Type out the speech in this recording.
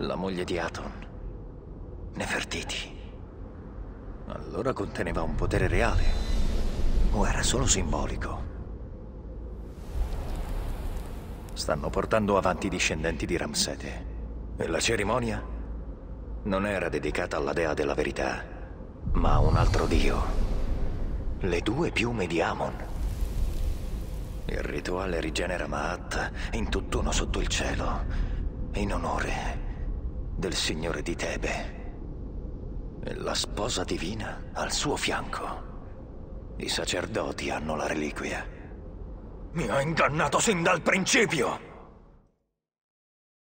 La moglie di Aton. Nefertiti. Allora conteneva un potere reale. O era solo simbolico? Stanno portando avanti i discendenti di Ramsete. E la cerimonia? Non era dedicata alla dea della verità, ma a un altro dio. Le due piume di Amon. Il rituale rigenera Maat in tutt'uno sotto il cielo, in onore del signore di Tebe. E la sposa divina al suo fianco. I sacerdoti hanno la reliquia. Mi ha ingannato sin dal principio!